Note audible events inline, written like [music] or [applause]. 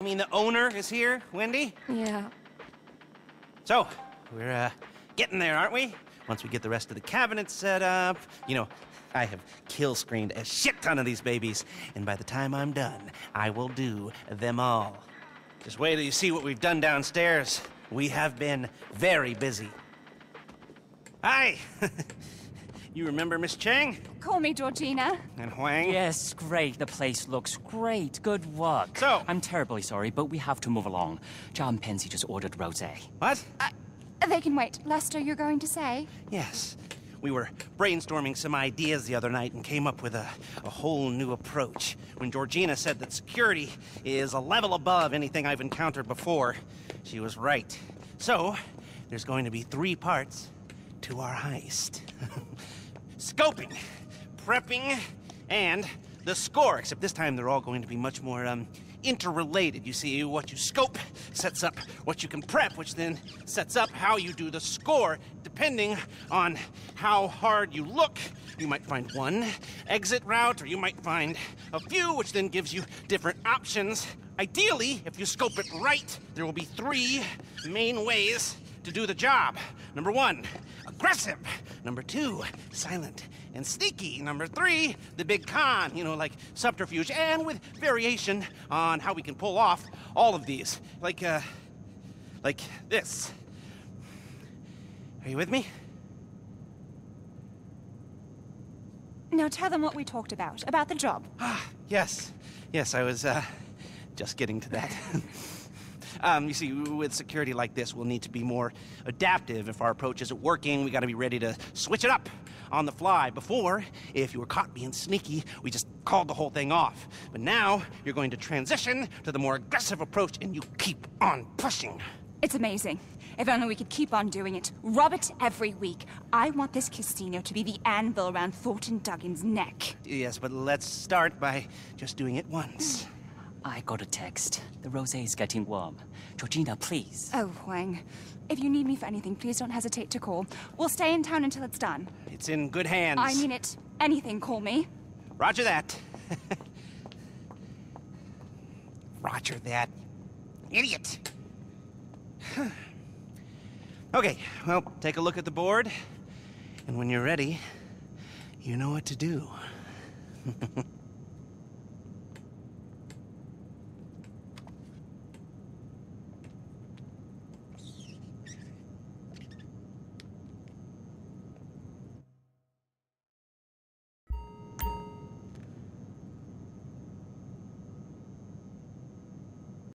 I mean, the owner is here, Wendy? Yeah. So, we're, uh, getting there, aren't we? Once we get the rest of the cabinets set up, you know, I have kill screened a shit ton of these babies, and by the time I'm done, I will do them all. Just wait till you see what we've done downstairs. We have been very busy. Hi! [laughs] you remember Miss Cheng? Call me Georgina. And Huang? Yes, great. The place looks great. Good work. So- I'm terribly sorry, but we have to move along. John Pensy just ordered rosé. What? Uh, they can wait. Lester, you're going to say? Yes. We were brainstorming some ideas the other night and came up with a, a whole new approach. When Georgina said that security is a level above anything I've encountered before, she was right. So, there's going to be three parts to our heist [laughs] scoping, prepping, and the score. Except this time they're all going to be much more um, interrelated. You see, what you scope sets up what you can prep, which then sets up how you do the score. Depending on how hard you look, you might find one exit route, or you might find a few, which then gives you different options. Ideally, if you scope it right, there will be three main ways to do the job. Number one, aggressive. Number two, silent and sneaky. Number three, the big con, you know, like subterfuge, and with variation on how we can pull off all of these. Like, uh, like this. Are you with me? Now tell them what we talked about, about the job. Ah, yes. Yes, I was, uh, just getting to that. [laughs] um, you see, with security like this, we'll need to be more adaptive. If our approach isn't working, we gotta be ready to switch it up on the fly. Before, if you were caught being sneaky, we just called the whole thing off. But now, you're going to transition to the more aggressive approach, and you keep on pushing. It's amazing. If only we could keep on doing it. Rub it every week. I want this casino to be the anvil around Thornton Duggan's neck. Yes, but let's start by just doing it once. I got a text. The rosé is getting warm. Georgina, please. Oh, Huang. If you need me for anything, please don't hesitate to call. We'll stay in town until it's done. It's in good hands. I mean it. Anything, call me. Roger that. [laughs] Roger that. Idiot. [sighs] okay, well, take a look at the board. And when you're ready, you know what to do. [laughs]